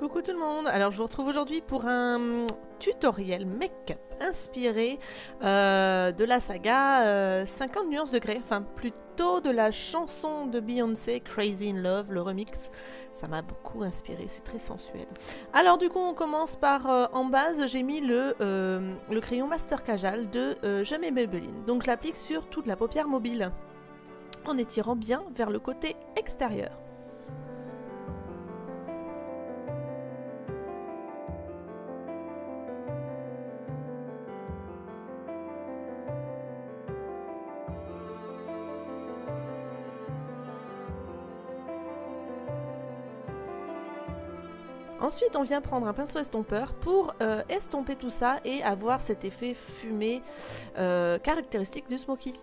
Coucou tout le monde, alors je vous retrouve aujourd'hui pour un tutoriel make-up inspiré euh, de la saga 50 euh, nuances de gré, enfin plutôt de la chanson de Beyoncé Crazy in Love, le remix. Ça m'a beaucoup inspiré, c'est très sensuel. Alors du coup on commence par, euh, en base j'ai mis le, crayon Master Cajal de Jamais Maybelline. Donc je l'applique sur toute la paupière mobile en étirant bien vers le côté extérieur. Ensuite, on vient prendre un pinceau estompeur pour euh, estomper tout ça et avoir cet effet fumé euh, caractéristique du smoky.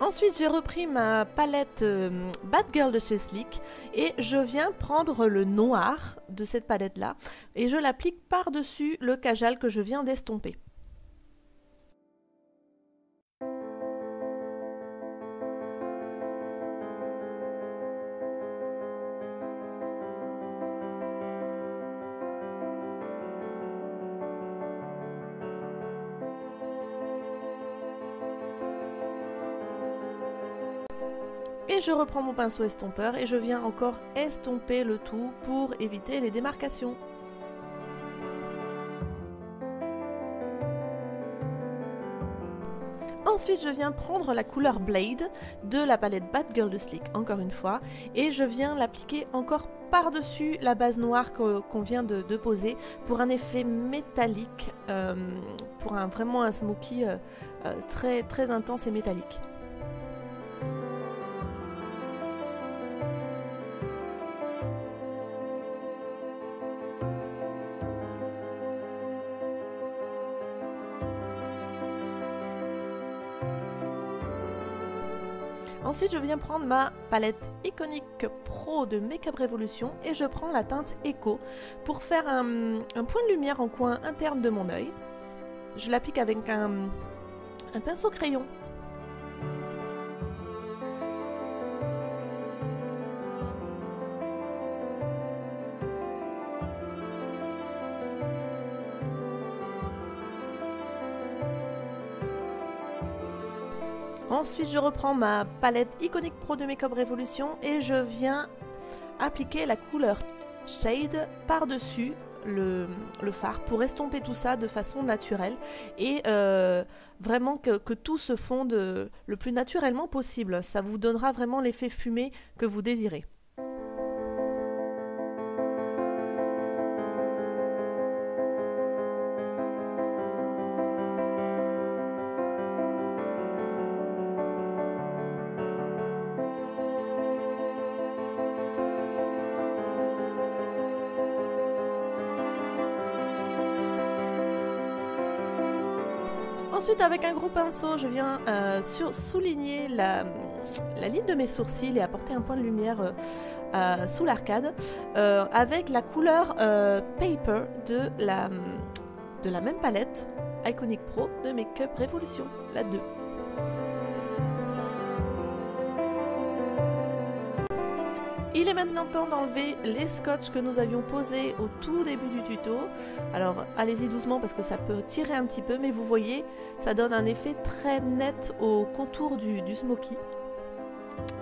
Ensuite, j'ai repris ma palette euh, Bad Girl de chez Sleek et je viens prendre le noir de cette palette-là et je l'applique par-dessus le cajal que je viens d'estomper. Et je reprends mon pinceau estompeur et je viens encore estomper le tout pour éviter les démarcations. Ensuite, je viens prendre la couleur Blade de la palette Bad Girl de Slick, encore une fois, et je viens l'appliquer encore par-dessus la base noire qu'on vient de, poser pour un effet métallique, euh, pour vraiment un smoky euh, euh, très, très intense et métallique. Ensuite, je viens prendre ma palette iconique Pro de Makeup Revolution et je prends la teinte Echo pour faire un, point de lumière en coin interne de mon œil. Je l'applique avec un pinceau crayon Ensuite, je reprends ma palette Iconic Pro de Makeup Revolution et je viens appliquer la couleur Shade par-dessus le, fard pour estomper tout ça de façon naturelle et euh, vraiment que, tout se fonde le plus naturellement possible. Ça vous donnera vraiment l'effet fumé que vous désirez. Ensuite, avec un gros pinceau, je viens euh, souligner la, ligne de mes sourcils et apporter un point de lumière euh, euh, sous l'arcade avec la couleur Paper de la, de la même palette Iconic Pro de Make Up Revolution, la 2. Il est maintenant temps d'enlever les scotch que nous avions posés au tout début du tuto. Alors allez-y doucement parce que ça peut tirer un petit peu, mais vous voyez, ça donne un effet très net au contour du, du smoky.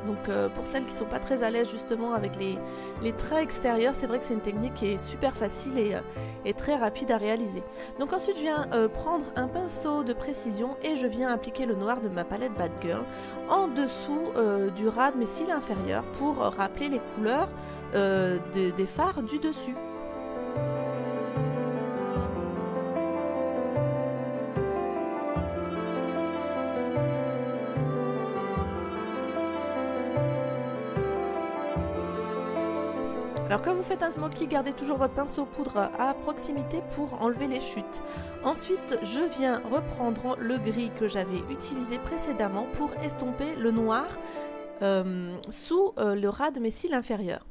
Donc euh, pour celles qui sont pas très à l'aise justement avec les, traits extérieurs, c'est vrai que c'est une technique qui est super facile et, euh, très rapide à réaliser. Donc ensuite je viens euh, prendre un pinceau de précision et je viens appliquer le noir de ma palette Bad en dessous du ras de mes cils inférieurs pour rappeler les couleurs des phares du dessus. Un smoky, gardez toujours votre pinceau poudre à proximité pour enlever les chutes. Ensuite, je viens reprendre le gris que j'avais utilisé précédemment pour estomper le noir euh, sous euh, le ras de mes cils inférieurs.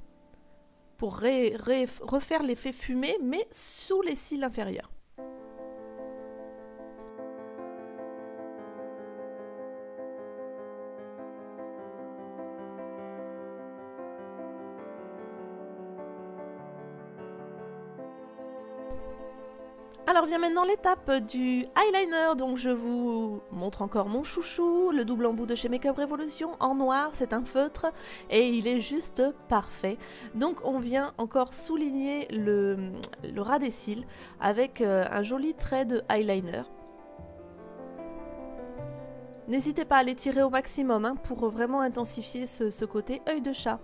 Pour refaire l'effet fumé, mais sous les cils inférieurs. Alors vient maintenant l'étape du eyeliner, donc je vous montre encore mon chouchou, le double embout de chez Makeup Revolution en noir, c'est un feutre et il est juste parfait. Donc on vient encore souligner le, ras des cils avec euh, un joli trait de eyeliner. N'hésitez pas à l'étirer au maximum hein, pour vraiment intensifier ce côté œil de chat.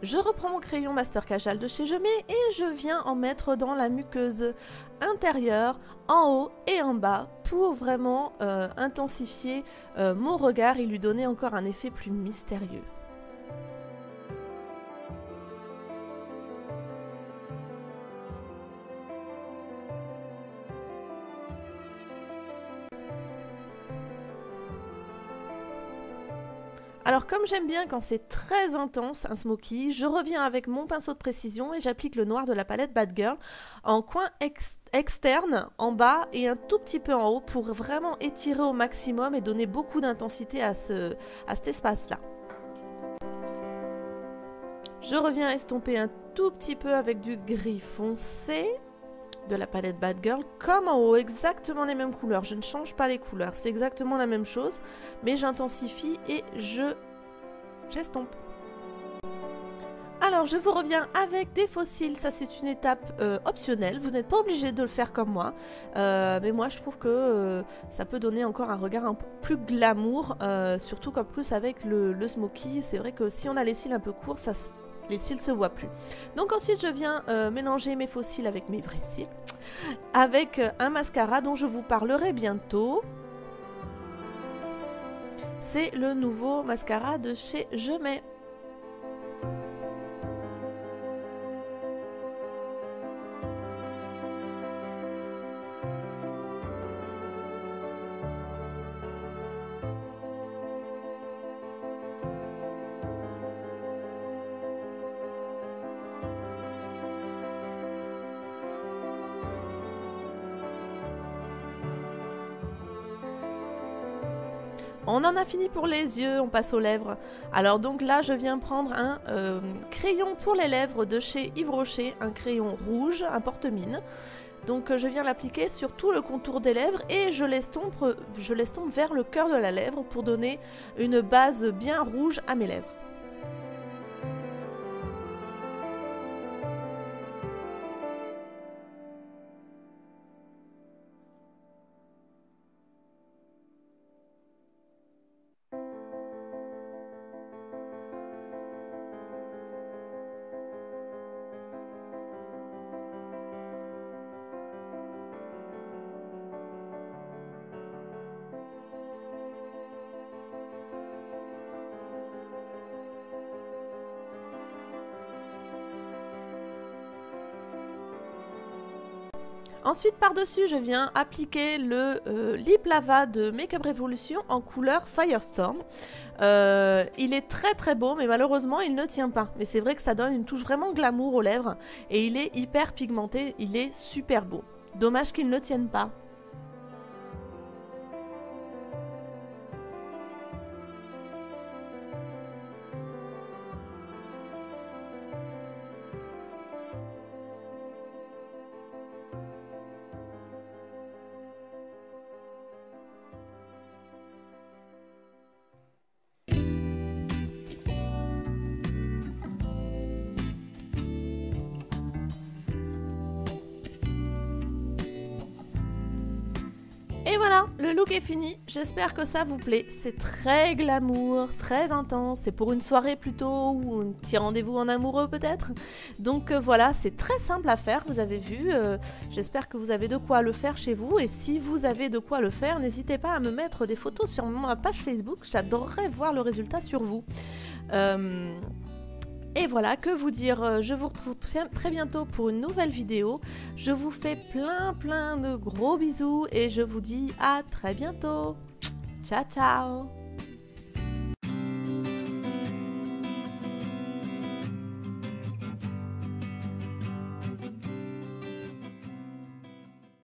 Je reprends mon crayon Master Cajal de chez Jemé et je viens en mettre dans la muqueuse intérieure, en haut et en bas, pour vraiment euh, intensifier euh, mon regard et lui donner encore un effet plus mystérieux. Alors comme j'aime bien quand c'est très intense un smoky, je reviens avec mon pinceau de précision et j'applique le noir de la palette Bad Girl en coin externe, en bas et un tout petit peu en haut pour vraiment étirer au maximum et donner beaucoup d'intensité à, à cet espace-là. Je reviens estomper un tout petit peu avec du gris foncé de la palette Bad Girl comme en haut, exactement les mêmes couleurs. Je ne change pas les couleurs, c'est exactement la même chose, mais j'intensifie et je j'estompe. Alors je vous reviens avec des fossiles, ça c'est une étape euh, optionnelle, vous n'êtes pas obligé de le faire comme moi, euh, mais moi je trouve que euh, ça peut donner encore un regard un peu plus glamour, surtout qu'en plus avec le, le smoky, c'est vrai que si on a les cils un peu courts, ça, les cils se voient plus. Donc ensuite je viens euh, mélanger mes faux cils avec mes vrais cils, avec euh, un mascara dont je vous parlerai bientôt. C'est le nouveau mascara de chez Je Mets. On en a fini pour les yeux, on passe aux lèvres. Alors donc là, je viens prendre un euh, crayon pour les lèvres de chez Yves Rocher, un crayon rouge, un porte-mine. Donc euh, je viens l'appliquer sur tout le contour des lèvres et je l'estompe, vers le cœur de la lèvre pour donner une base bien rouge à mes lèvres. Ensuite, par-dessus, je viens appliquer le euh, Lip Lava de Makeup Revolution en couleur Firestorm. Euh, il est très très beau, mais malheureusement, il ne tient pas. Mais c'est vrai que ça donne une touche vraiment glamour aux lèvres. Et il est hyper pigmenté, il est super beau. Dommage qu'il ne tienne pas. Le look est fini. J'espère que ça vous plaît. C'est très glamour, très intense. C'est pour une soirée plutôt ou un petit rendez-vous en amoureux peut-être. Donc euh, voilà, c'est très simple à faire. Vous avez vu. Euh, j'espère que vous avez de quoi le faire chez vous. Et si vous avez de quoi le faire, n'hésitez pas à me mettre des photos sur ma page Facebook. J'adorerais voir le résultat sur vous. Euh, et voilà, que vous dire, euh, je vous retrouve très bientôt pour une nouvelle vidéo. Je vous fais plein plein de gros bisous et je vous dis à très bientôt. Ciao ciao